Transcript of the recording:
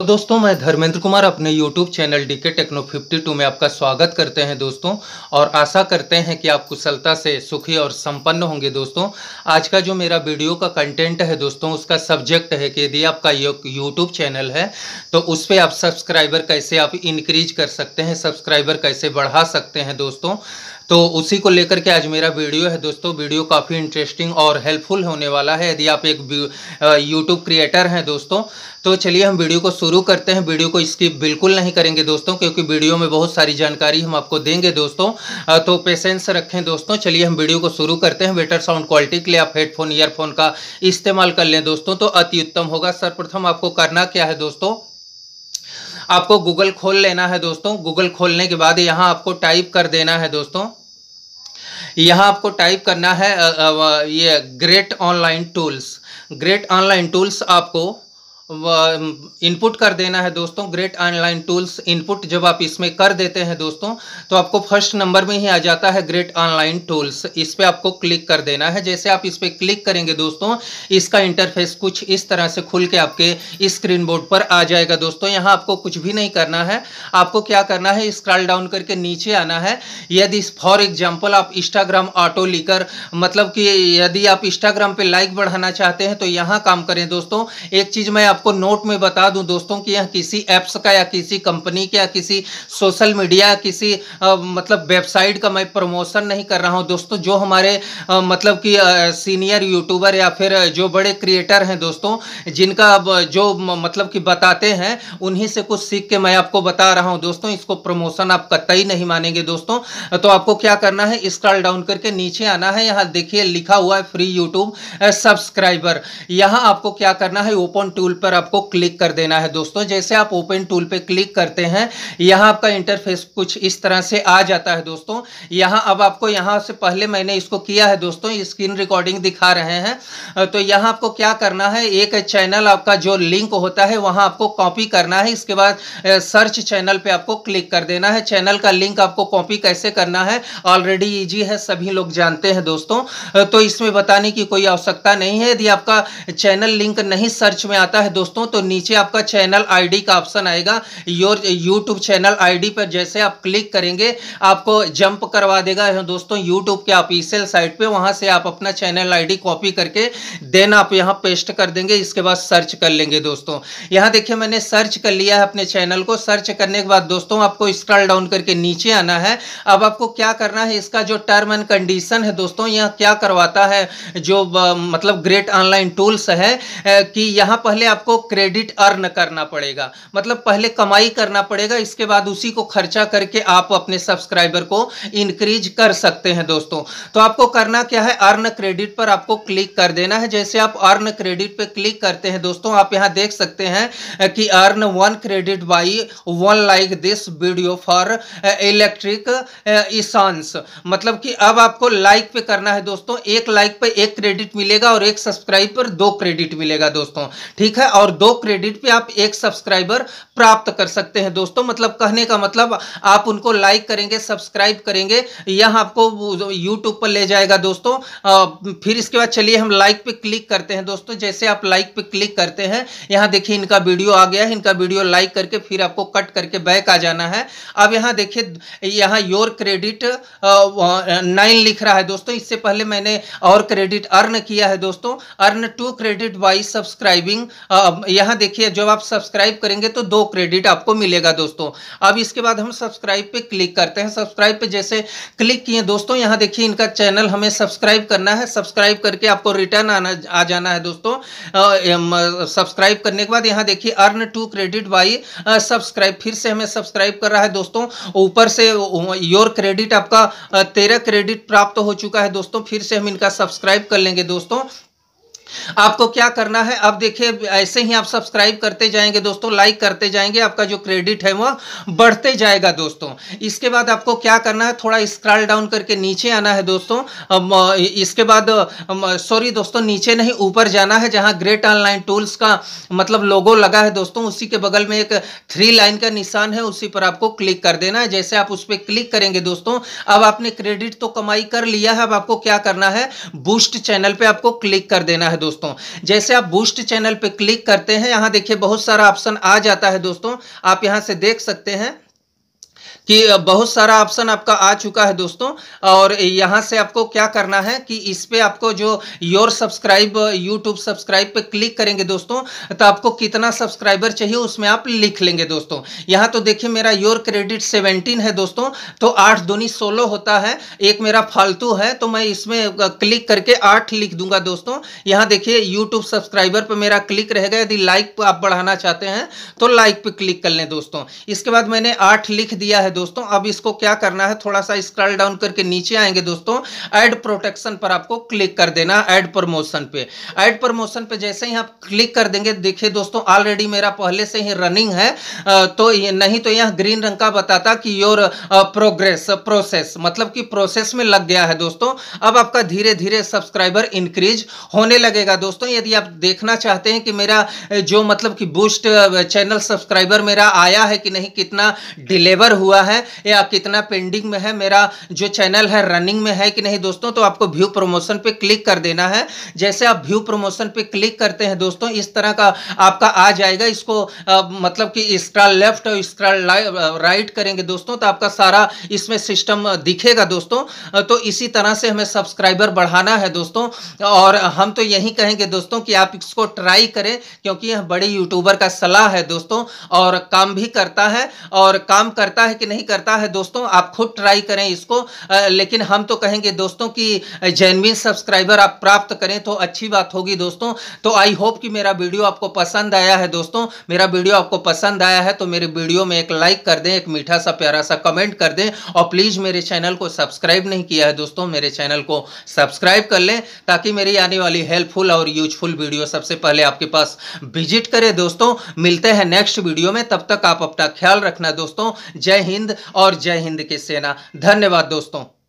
तो दोस्तों, मैं धर्मेंद्र कुमार अपने YouTube channel D K techno 52 में आपका स्वागत करते हैं दोस्तों, और आशा करते हैं कि आप कुशलता से सुखी और संपन्न होंगे दोस्तों। आज का जो मेरा वीडियो का कंटेंट है दोस्तों, उसका सब्जेक्ट है कि यदि आपका यूट्यूब चैनल है तो उस पर आप सब्सक्राइबर कैसे आप इंक्रीज कर सकते हैं सब्सक्राइबर कैसे बढ़ा सकते हैं दोस्तों। तो उसी को लेकर के आज मेरा वीडियो है दोस्तों। वीडियो काफ़ी इंटरेस्टिंग और हेल्पफुल होने वाला है, यदि आप एक यूट्यूब क्रिएटर हैं दोस्तों। तो चलिए हम वीडियो को शुरू करते हैं। वीडियो को स्किप बिल्कुल नहीं करेंगे दोस्तों, क्योंकि वीडियो में बहुत सारी जानकारी हम आपको देंगे दोस्तों। तो पेशेंस रखें दोस्तों। चलिए हम वीडियो को शुरू करते हैं। बेटर साउंड क्वालिटी के लिए आप हेडफोन ईयरफोन का इस्तेमाल कर लें दोस्तों। तो अति उत्तम होगा। सर्वप्रथम आपको करना क्या है दोस्तों? आपको गूगल खोल लेना है दोस्तों। गूगल खोलने के बाद यहाँ आपको टाइप कर देना है दोस्तों। यहाँ आपको टाइप करना है ये great online tools great online tools आपको इनपुट कर देना है दोस्तों ग्रेट ऑनलाइन टूल्स इनपुट जब आप इसमें कर देते हैं दोस्तों तो आपको फ़र्स्ट नंबर में ही आ जाता है ग्रेट ऑनलाइन टूल्स इस पर आपको क्लिक कर देना है। जैसे आप इस पर क्लिक करेंगे दोस्तों, इसका इंटरफेस कुछ इस तरह से खुल के आपके स्क्रीन बोर्ड पर आ जाएगा दोस्तों। यहाँ आपको कुछ भी नहीं करना है। आपको क्या करना है? स्क्रॉल डाउन करके नीचे आना है। यदि फॉर एग्ज़ाम्पल आप इंस्टाग्राम ऑटो लिकर मतलब कि यदि आप इंस्टाग्राम पर लाइक बढ़ाना चाहते हैं तो यहाँ काम करें दोस्तों। एक चीज़ मैं आपको नोट में बता दूँ दोस्तों कि यह किसी ऐप्स का या किसी कंपनी का या किसी सोशल मीडिया किसी आ, मतलब वेबसाइट का मैं प्रमोशन नहीं कर रहा हूँ। दोस्तों जो हमारे आ, मतलब कि सीनियर यूट्यूबर या फिर जो बड़े क्रिएटर हैं दोस्तों जिनका जो मतलब कि बताते हैं उन्हीं से कुछ सीख के मैं आपको बता रहा हूँ। दोस्तों इसको प्रमोशन आप कतई नहीं मानेंगे दोस्तों। तो आपको क्या करना है स्क्रॉल डाउन करके नीचे आना है। यहाँ देखिए लिखा हुआ है फ्री यूट्यूब सब्सक्राइबर यहाँ आपको क्या करना है ओपन टूल पर आपको क्लिक कर देना है दोस्तों। जैसे आप ओपन टूल पे क्लिक करते हैं, यहाँ आपका इंटरफेस कुछ इस तरह से आ जाता है दोस्तों। यहाँ अब आपको यहाँ से पहले मैंने इसको किया है दोस्तों, स्क्रीन रिकॉर्डिंग दिखा रहे हैं। तो यहाँ आपको क्या करना है, एक चैनल आपका जो लिंक होता है, वहाँ आपको कॉपी करना है। इसके बाद सर्च चैनल पे आपको क्लिक कर देना है। चैनल का लिंक आपको कॉपी कैसे करना है, ऑलरेडी ईजी है, सभी लोग जानते हैं दोस्तों। तो इसमें बताने की कोई आवश्यकता नहीं है। यदि आपका चैनल लिंक नहीं सर्च में आता है दोस्तों तो नीचे आपका चैनल आईडी का ऑप्शन आएगा। योर यूट्यूब चैनल आईडी पर जैसे आप क्लिक करेंगे, आपको जंप करवा देगा। दोस्तों यूट्यूब के ऑफिशियल साइट पे वहाँ से आप अपना चैनल आईडी कॉपी करके देन आप यहाँ पेस्ट कर देंगे। इसके बाद सर्च कर लेंगे दोस्तों। यहाँ देखिए, मैंने सर्च कर लिया है अपने चैनल को। सर्च करने के बाद दोस्तों, आपको स्क्रॉल डाउन करके नीचे आना है। अब आपको क्या करना है? इसका जो टर्म एंड कंडीशन है दोस्तों, यहाँ क्या करवाता है? जो मतलब ग्रेट ऑनलाइन टूल्स है कि यहाँ पहले आपको क्रेडिट अर्न करना पड़ेगा। मतलब पहले कमाई करना पड़ेगा, इसके बाद उसी को खर्चा करके आप अपने सब्सक्राइबर को इंक्रीज कर सकते हैं दोस्तों। तो आपको करना क्या है? अर्न क्रेडिट पर आपको क्लिक कर देना है। जैसे आप अर्न क्रेडिट पे क्लिक करते हैं दोस्तों, आप यहाँ देख सकते हैं कि earn one credit by one like this video for electric essence मतलब कि अब आपको लाइक पे करना है दोस्तों। एक लाइक पे एक क्रेडिट मिलेगा और एक सब्सक्राइब पर दो क्रेडिट मिलेगा दोस्तों। ठीक है? और दो क्रेडिट पे आप एक सब्सक्राइबर प्राप्त कर सकते हैं। दोस्तों मतलब कहने का मतलब आप उनको लाइक करेंगे सब्सक्राइब करेंगे, यह आपको यूट्यूब पर ले जाएगा दोस्तों। फिर इसके बाद चलिए हम लाइक पे क्लिक करते हैं। दोस्तों, जैसे आप लाइक पे क्लिक करते हैं, यहाँ देखिए इनका वीडियो आ गया है। इनका वीडियो लाइक करके फिर आपको कट करके बैक आ जाना है। अब यहाँ देखिए, यहाँ योर क्रेडिट नाइन लिख रहा है दोस्तों। इससे पहले मैंने और क्रेडिट अर्न किया है दोस्तों। Earn two credit by subscribing यहाँ देखिए, जब आप सब्सक्राइब करेंगे तो दो क्रेडिट आपको मिलेगा दोस्तों। अब इसके बाद हम सब्सक्राइब पे क्लिक करते हैं। सब्सक्राइब पे जैसे क्लिक किए दोस्तों, यहाँ देखिए इनका चैनल हमें सब्सक्राइब करना है। सब्सक्राइब करके आपको रिटर्न आना, आ जाना है दोस्तों। सब्सक्राइब करने के बाद यहाँ देखिए earn two credit by subscribe फिर से हमें सब्सक्राइब कर रहा है दोस्तों। ऊपर से योर क्रेडिट आपका तेरह क्रेडिट प्राप्त हो चुका है दोस्तों। फिर से हम इनका सब्सक्राइब कर लेंगे दोस्तों। आपको क्या करना है? अब देखिए, ऐसे ही आप सब्सक्राइब करते जाएँगे दोस्तों लाइक करते जाएँगे, आपका जो क्रेडिट है वो बढ़ते जाएगा दोस्तों। इसके बाद आपको क्या करना है? थोड़ा स्क्रॉल डाउन करके नीचे आना है दोस्तों। इसके बाद सॉरी दोस्तों, नीचे नहीं, ऊपर जाना है, जहाँ ग्रेट ऑनलाइन टूल्स का मतलब लोगो लगा है दोस्तों। उसी के बगल में एक थ्री लाइन का निशान है, उसी पर आपको क्लिक कर देना है। जैसे आप उस पर क्लिक करेंगे दोस्तों, अब आपने क्रेडिट तो कमाई कर लिया है, अब आपको क्या करना है? बूस्ट चैनल पर आपको क्लिक कर देना है दोस्तों। जैसे आप बूस्ट चैनल पर क्लिक करते हैं, यहाँ देखिए बहुत सारा ऑप्शन आ जाता है दोस्तों। आप यहाँ से देख सकते हैं। कि बहुत सारा ऑप्शन आपका आ चुका है दोस्तों, और यहाँ से आपको क्या करना है कि इस पे आपको जो योर सब्सक्राइब यूट्यूब सब्सक्राइब पे क्लिक करेंगे दोस्तों तो आपको कितना सब्सक्राइबर चाहिए उसमें आप लिख लेंगे दोस्तों। यहाँ तो देखिए मेरा योर क्रेडिट सेवेंटीन है दोस्तों तो आठ दूनी सोलह होता है, एक मेरा फालतू है तो मैं इसमें क्लिक करके आठ लिख दूँगा दोस्तों। यहाँ देखिए यूट्यूब सब्सक्राइबर पर मेरा क्लिक रहेगा, यदि लाइक आप बढ़ाना चाहते हैं तो लाइक पे क्लिक कर लें दोस्तों। इसके बाद मैंने आठ लिख दिया है दोस्तों, अब इसको क्या करना है? थोड़ा सा स्क्रॉल डाउन करके नीचे आएँगे दोस्तों। ऐड प्रोटेक्शन पर आपको क्लिक कर देना ऐड प्रमोशन पे। ऐड प्रमोशन पे जैसे ही आप क्लिक कर देंगे, देखिए दोस्तों ऑलरेडी मेरा पहले से ही रनिंग है। तो नहीं तो यहाँ ग्रीन रंग का बताता कि योर प्रोग्रेस प्रोसेस मतलब कि प्रोसेस में लग गया है दोस्तों। अब आपका धीरे धीरे सब्सक्राइबर इंक्रीज होने लगेगा दोस्तों। यदि आप देखना चाहते हैं कि मेरा जो मतलब कि बूस्ट चैनल सब्सक्राइबर मेरा आया है कि नहीं, कितना डिलीवर हुआ है या कितना पेंडिंग में है मेरा जो चैनल है रनिंग में है कि नहीं दोस्तों तो आपको व्यू प्रमोशन पे क्लिक कर देना है। जैसे आप व्यू प्रमोशन पे क्लिक करते हैं दोस्तों इस तरह का आपका आ जाएगा। इसको आ, मतलब कि स्क्रॉल लेफ़्ट और स्क्रॉल राइट करेंगे दोस्तों तो आपका सारा इसमें सिस्टम दिखेगा दोस्तों। तो इसी तरह से हमें सब्सक्राइबर बढ़ाना है दोस्तों। और हम तो यही कहेंगे दोस्तों कि आप इसको ट्राई करें क्योंकि यह बड़े यूट्यूबर का सलाह है दोस्तों। और काम भी करता है और काम करता है कि नहीं करता है दोस्तों, आप खुद ट्राई करें इसको। लेकिन हम तो कहेंगे, दोस्तों कि जेनविन सब्सक्राइबर आप प्राप्त करें तो अच्छी बात होगी दोस्तों। तो आई होप कि मेरा वीडियो आपको पसंद आया है दोस्तों। मेरा वीडियो आपको पसंद आया है तो मेरे वीडियो में एक लाइक कर दें, एक मीठा सा प्यारा सा कमेंट कर दें। और प्लीज़ मेरे चैनल को सब्सक्राइब नहीं किया है दोस्तों, मेरे चैनल को सब्सक्राइब कर लें ताकि मेरी आने वाली हेल्पफुल और यूजफुल वीडियो सबसे पहले आपके पास विज़िट करें दोस्तों। मिलते हैं नेक्स्ट वीडियो में, तब तक आप अपना ख्याल रखना दोस्तों। जय हिंद और जय हिंद की सेना। धन्यवाद दोस्तों।